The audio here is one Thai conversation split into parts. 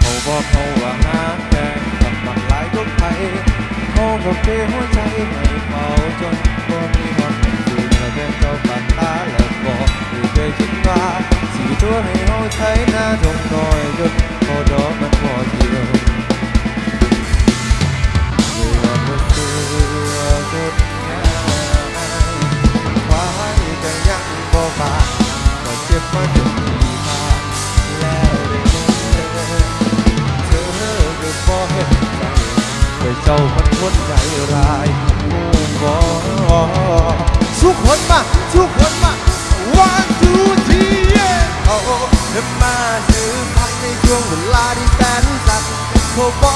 เขาบอกเขาว่าหาแฟนกับบักหลายทุกไทยเขาก็เปหัวใจให้เขาจนบ่มีความเป็นจริงแล้วเป็นเจ้าปัดตาแล้วบอกที่เคยคิดว่าสีตัวให้เขาใช้หน้าทงน้อยจนพอดอกมันพอเดียวเรือบ่เสือสุดงามควายก็ยังบ่บาก็เจ็บมาจน เจ้ามันคนใจร้ายผู้บ่สุขคนมาสุขคนมา one two three yeah เขาเดินมาซื้อพักในช่วงเวลาที่แสนสั้นเขาบอก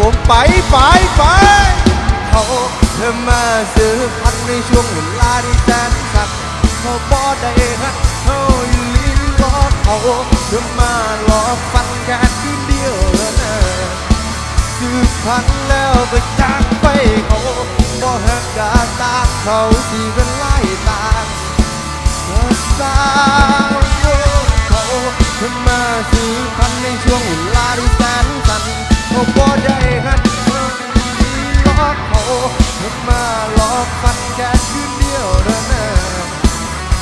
ผมไปไปไปเขาเธอมาซื้อพันในช่วงเวลาที่แสนสักเขาบ่ได้ฮักเขาอยู่ลิ้นรอเขาเธอมาหลอกฟันแค่คืนเดียวแล้วนะสืบพันแล้วไปจากไปเขาบ่หักกาตาเขาที่เป็นไล่ตามก็สร้างโลกเขาเพิ่งมาสืบพันในช่วงเวลาที่แสนสั้น เขาบ่ได้หักที่ล้อกเขาเธอมาหลอกฟันแค่คืนเดียวเท่านั้น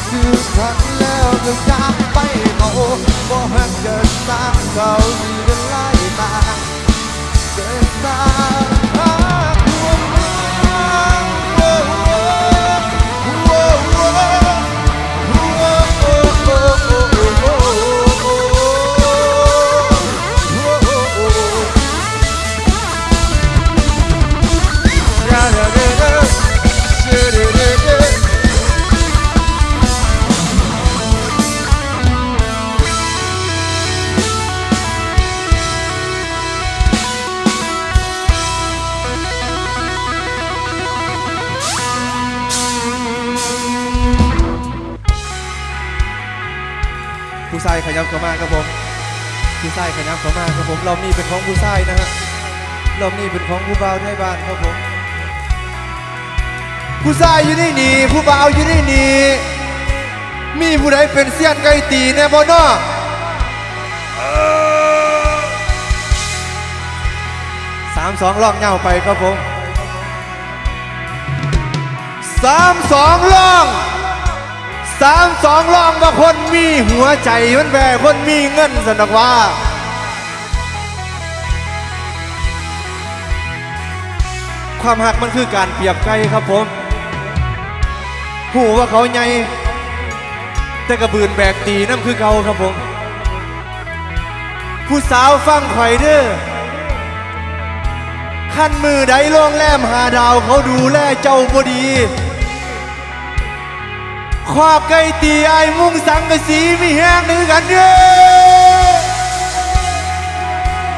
สืบพันธุ์แล้วก็จากไปเขาบ่หักเกิดสร้างเขาที่เป็นไล่ตาเกิดสร้าง ยขยับเข้ามาครับผมผู้ชายขยับเข้ามาครับผมรอบนี้เป็นของผู้ชายนะฮะรอบนี้เป็นของผู้บ่าวไทยบ้านครับผมผู้ชายอยู่นี่นี่ผู้บ่าวอยู่นี่นี่มีผู้ใดเป็นเสี้ยนไก่ตีแน่บ่เนาะเออสามสองลองเหงาไปครับผมสามสองลอง สามสองลองว่าคนมีหัวใจมันแว่คนมีเงินสนอกว่าความหักมันคือการเปรียบไก่ครับผมหูว่าเขาใหญ่แต่กระบืนแบกตีน้ำคือเก่าครับผม ผู้สาวฟังข่เด้อขั้นมือใดโล่งแลมหาดาวเขาดูแลเจ้าบ่ดี ขอบไก่ตีไอ้มุ่งสังกะสีมีแห้งนึกันเด้อ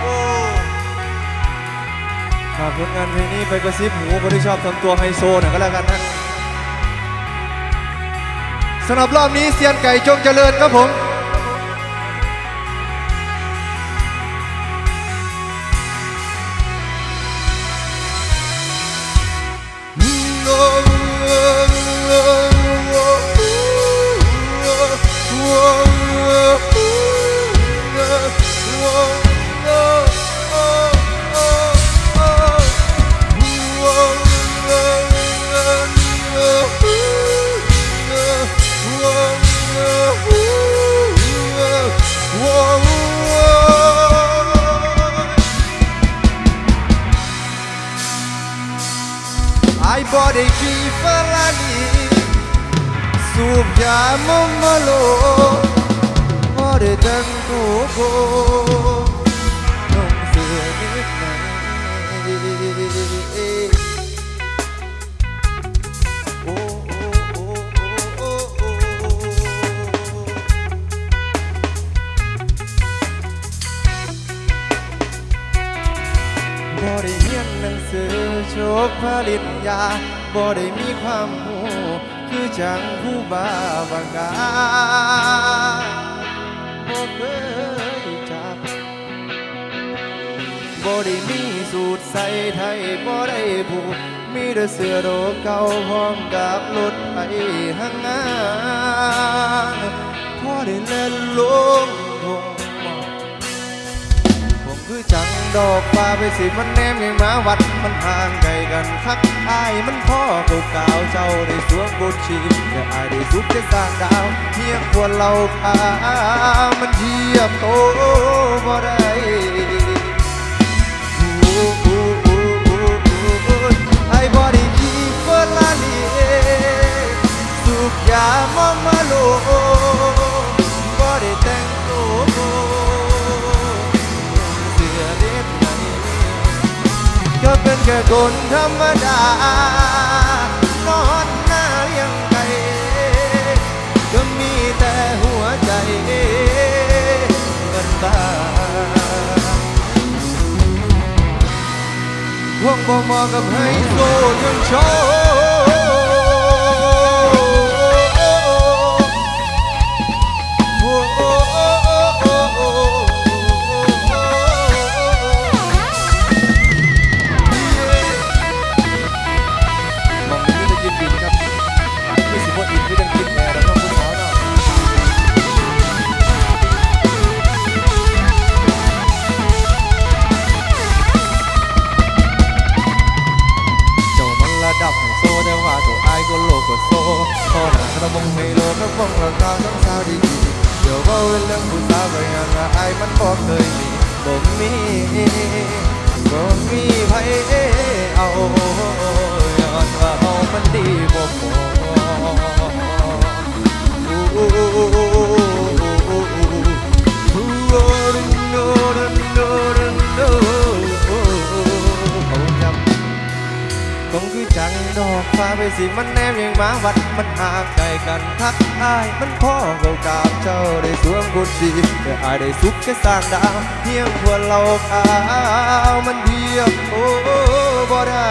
โอ้ฝากผลงานเพลงนี้ไปกระซิบหูคนที่ชอบทำตัวไฮโซหน่อยก็แล้วกันนะสำหรับรอบนี้เซียนไก่จงเจริญครับผม สูบยามอมมาโลบ่ได้แต่งตัวโกนุ่งสื้อ คือจังผู้บ้าบังกาบ่เคยจับบ่ได้มีสูตรใส่ไทยบ่ได้ผูกมีแต่เสื้อโดเก่าพร้อมกับรถไปหางานพอได้เล่นลง ดอกฟ้าไปสิมันแนมยังมาวัดมันห่างไกลกันคักอายมันพ่อก่าเก่าเจ้าได้สวมบทชีแต่อายได้สุขจะสร้างดาวเทียงควรเราพามันเทียบโตบ่ได้โอ้โอ้โอ้โอ้โอ้โอ้ไอ้บ่ได้ขี่เฟอร์รารี่สูบยามอมมาโลบ่ได้แต่ง ค่คนธรรมดานอนหน้าเลี้ยงไก่ก็มีแต่หัวใจมันตาพวกบ่มอกับไฮโซยังโชโม่โลกก็ฟงราคาต้องสาวดีๆเดี๋ยวว่าเรื่องผู้สาวไปงานไอ้มันบอกเคยมีบ่มีบ่มีไผเอาย้อนว่าเอามันดีบ่พอคง คือจังดอกฟ้าไปสิมันแนมยังมาวัดมันห่างไกลกันทักอายมันพ่อเก่ากาบเจ้าได้สวมกุศลแต่อายได้สุขแค่สร้างดาวเพียงพวเราขาวมันเดียวโอ้บ่ได้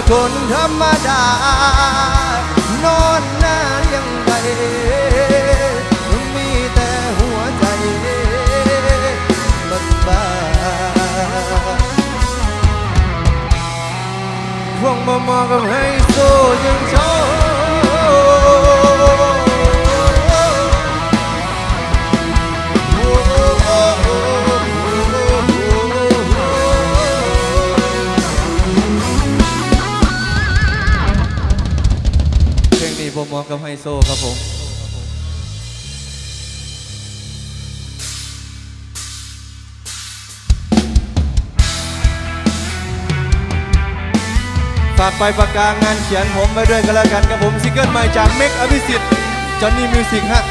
ค่คนธรรมดา นอนหน้าเรียงไงมีแต่หัวใจมันบ้าพวงมามองกับไฮโซยังโชเพ มองกับไฮโซครับผมฝากไปประกางงานเขียนผมไปด้วยกันแล้วกันกับผมซิงเกิลใหม่จากเมกอภิสิทธิ์จอห์นนี่มิวสิกฮะ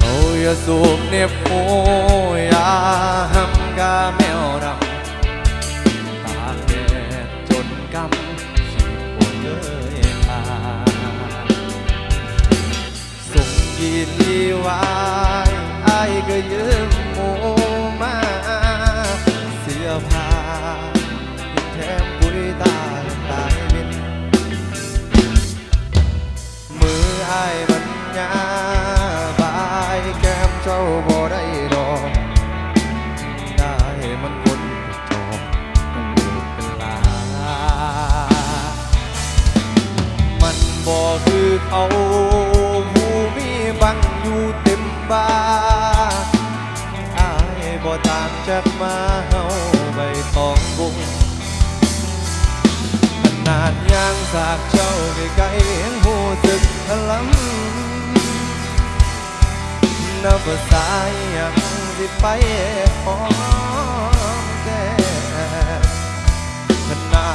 โอ้ยสูบเนบโอ้ยาห้ำกาแม ส่งยินดีไว้าไกลๆยังหูสึกพลังนับภาษายังสิไปหอมแก้มขนา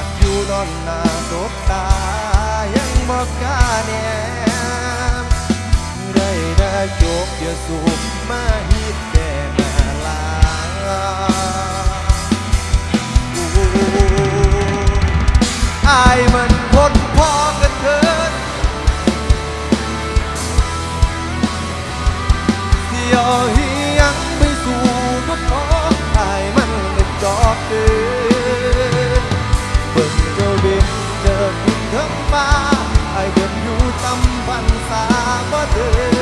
จอบเดินเบิ่งเจ้าบินเ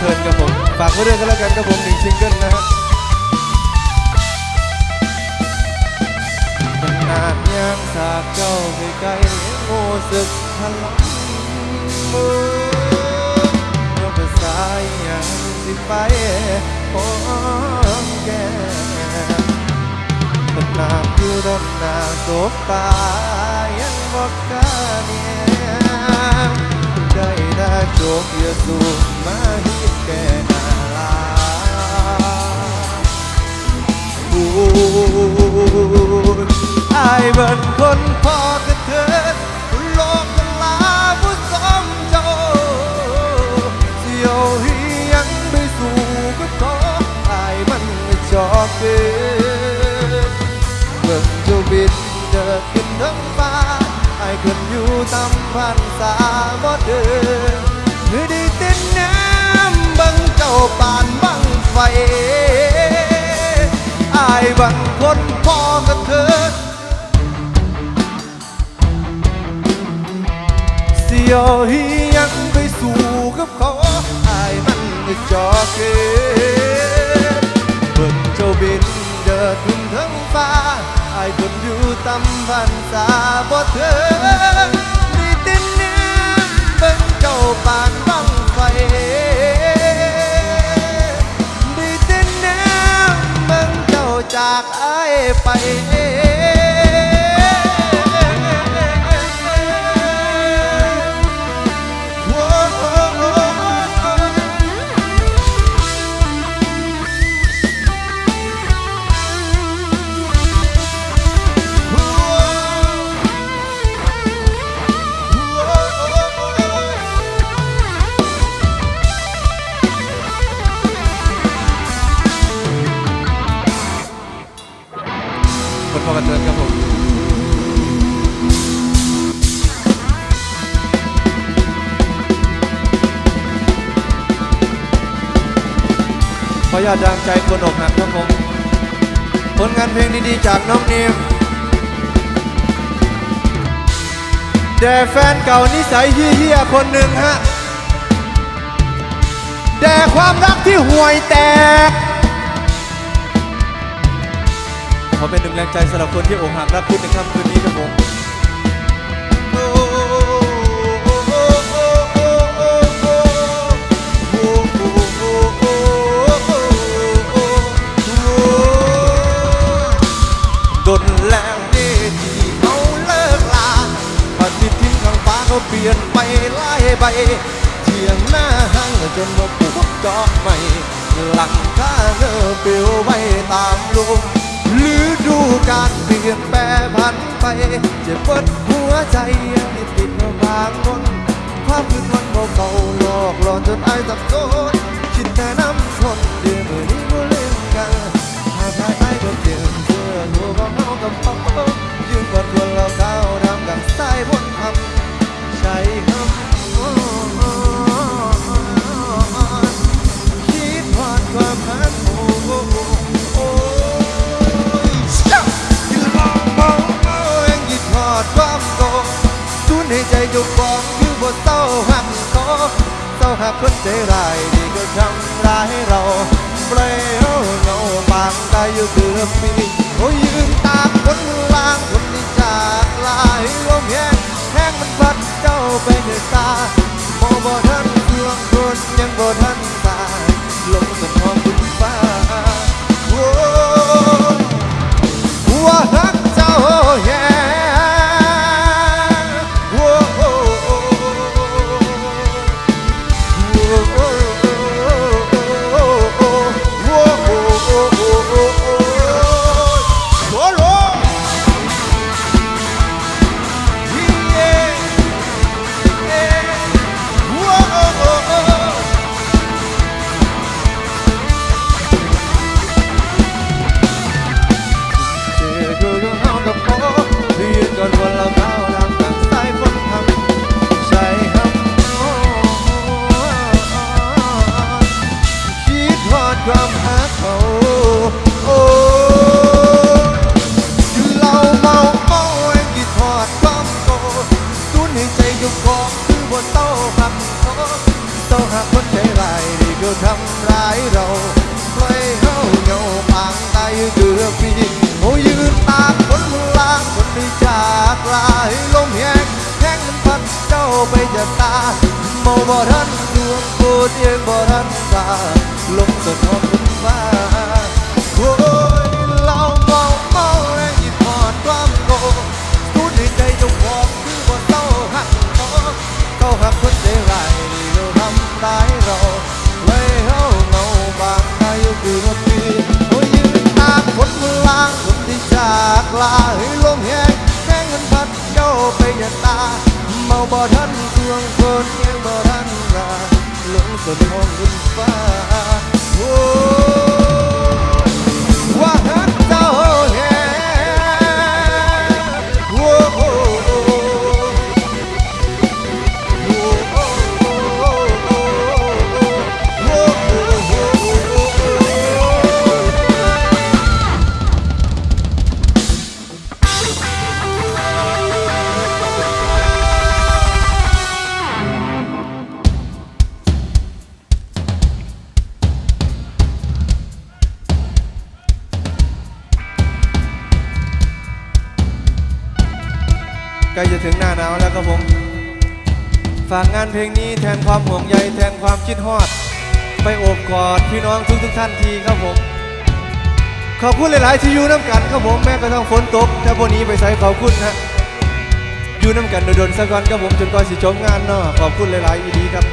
คนพอกระเทินครับผม ฝากไว้ด้วยกันแล้วกันครับผมหนึ่งซิงเกิลนะฮะนานยางสากเจ้าไปไกลโง่สึกพลังมือเมื่อภาษายยังสิไปหอแก้มขนาดอยู่ดนหน้าโซฟายังบอกกล้าเนี่ย ได้ได้โจกเยซูมาฮิตแกนาลาพู คนพอกับเธอเสียวฮียังไปสู่กับเขาไอ้ายมันก็จอเกินเบิ่งเจ้าบิ ไป ขออยาตดังใจคนอกหักครับผมผลงานเพลงดีๆจากน้องนิมแด่แฟนเก่านิสัยเฮี้ยๆคนหนึ่งฮะแด่ความรักที่ห่วยแตกขอเป็นหนึ่งแรงใจสำหรับคนที่อกหักรักคุณในค่ำคืนนี้ครับผม ไล่ใบเที่ยงหน้าห้างจนว่าปลูกดอกใหม่ หลังคาเธอเปลิวไว้ตามลมฤดูการเปลี่ยนแปรผันไปเจ็บปวดหัวใจยังติดมาบางคนความคืนวันเก่าหลอกหลอนจนอายสับสนคิดแต่น้ำคนเดียวมือนี้บ่เล่นกันหากใครไอ้ก็เจ็บเสื้อหัวก็เมากับเขายืนกอดคนเราเท้าทำดังสายบนคำใช้คำ ในใจอยู่บอกคือปบ่เศร้าหักคอาเศร้าหักคนใจร้ายที่ก็ทำร้ายเราเปล่ยเาเงาปางได้อยู่เกือบปีโอ้ยืนตามคนล่างคนที่จากลาให้ลมแห้งแห้งมันพัดเจ้าไปในตาโมบ่ทันเพื่องคนยังบ่ทัน ล้จะถึงหน้าหนาวแล้วครับผม ฝากงานเพลงนี้แทนความห่วงใยแทนความคิดฮอด ไปโอบกอดพี่น้องทุกทุกท่านทีครับผม ขอบคุณหลาย ๆ ที่อยู่น้ำกันครับผมแม้กระทั่งฝนตกแต่วกนี้ไปใส่ขอบคุณฮะอยู่น้ำกันโดนๆสักวันครับผมจนกว่าสิจบงานเนาะขอบคุณหลาย ๆ อีดีครับ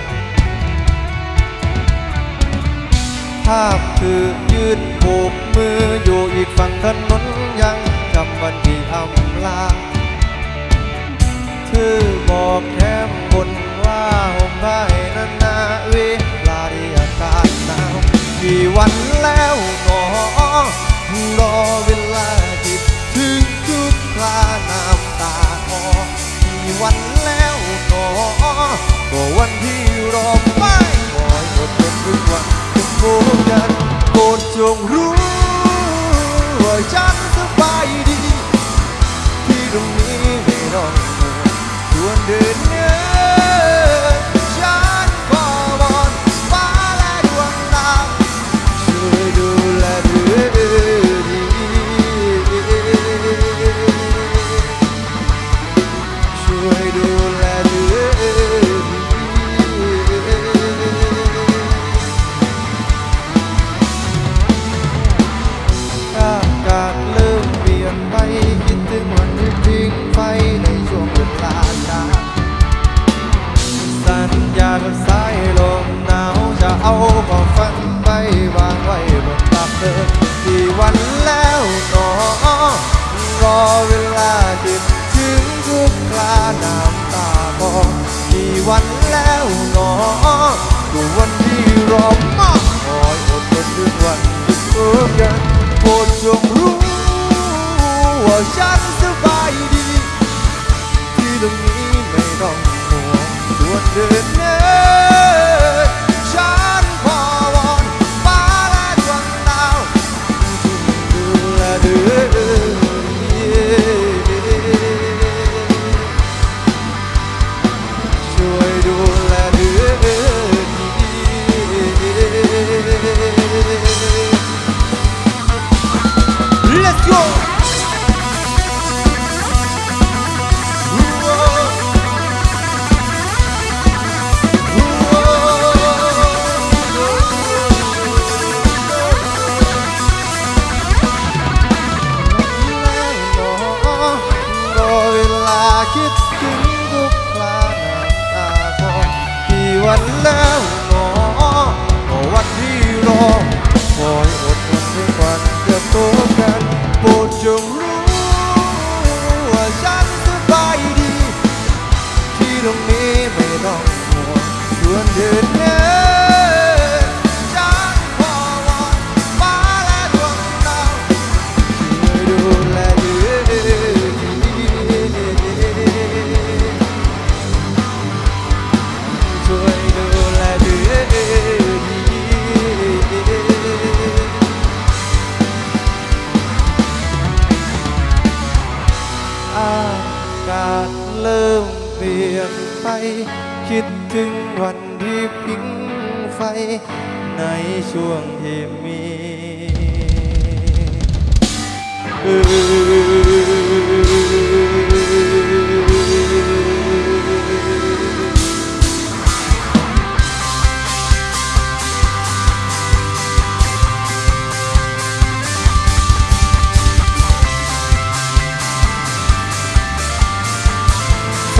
ภาพคือยืนโบกมืออยู่อีกฝั่งถนนยังจำวันที่อำลา เธอบอกแถมบนว่าห่มผ้าให้นานาเวลาที่อากาศหนาวกี่วันแล้วหนอรอเวลาที่ถึงทุกคราน้ำตาคอกี่วันแล้วหนอก็วันที่รอไม่คอยอดทนทุกวันจะโกกันโปรดจงรู้ Good day.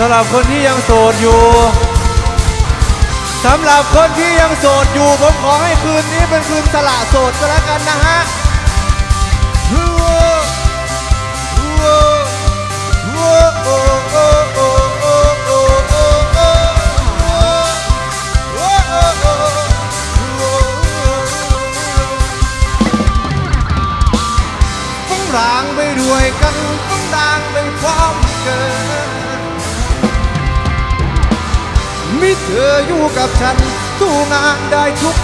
สำหรับคนที่ยังโสดอยู่สำหรับคนที่ยังโสดอยู่ ผมขอให้คืนนี้เป็นคืนสละโสดก็แล้วกันนะฮะต้งรางไปด้วยกันต้งรางไปพร้อมกัน เธออยู่กับฉัน สู้งานได้ทุก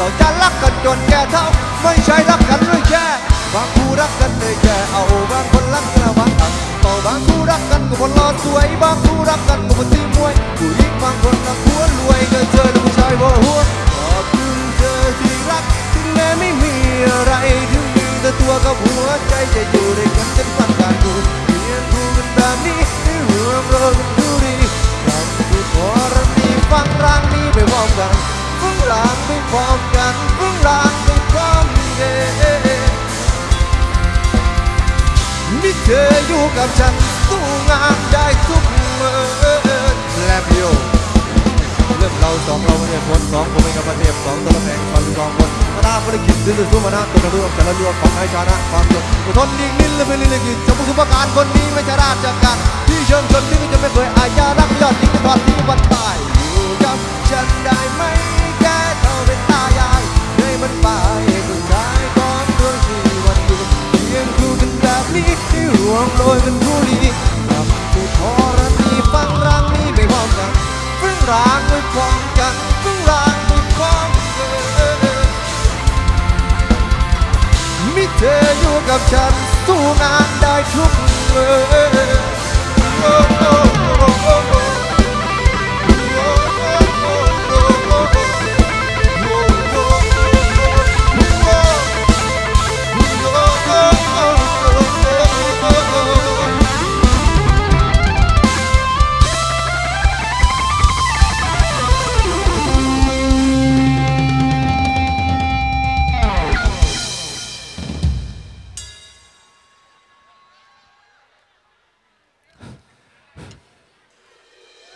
เราจะรักกันจนแก่เท่า ไม่ใช่รักกันด้วยแค่บางคู่รักกันเลยแค่เอาบางคนรักกันบางอันต่อบางคู่รักกันก็คนหล่อสวย บางคู่รักกันก็คนตีมวยผู้หญิงบางคนรักหัวรวยก็เจอแล้วผู้ชายบ่หัวขอบคุณเธอที่รักถึงแม้ไม่มีอะไรถึงมีแต่ตัวกับหัวใจจะอยู่ด้วยกันจนวันการดูเพียงคู่กันแบบนี้ให้รวมเรากันดูดีคำพูดขอรันดีฟังร่างนี้ไปพร้อมกัน ฟังร่างไปพร้อมกันฟังรางไปพร้อมกันมิเธออยู่กับฉันสู้งานได้ทุกเมื่อและพี่โยเรื่องเราสองเราไม่ได้พ้นสองผมเองกับประเทศสองตัวแข่งความสองคนมาดาภารกิจดื้อสู้มานะตัวเราจะละเรือของไอ้ชานะความจนอดทนดิ่งนิ่งและเป็นลิลิกิจจะมุสุปการคนนี้ไม่ใช่ราชการที่เชิงชนที่จะไม่เคยอาญารักยอดยิ่งทอดที่วันตายอยู่กับฉันได้ไหม นี้ที่ร่วงโรยเป็นผู้ดีกับผู้ทรณีฟังรังนี้ไม่พร้อมกันฟึ่งรางไปพร้อมกันฟึ่งรางไปพร้อมกันมิเธออยู่กับฉันสู้งานได้ทุกเมื่อ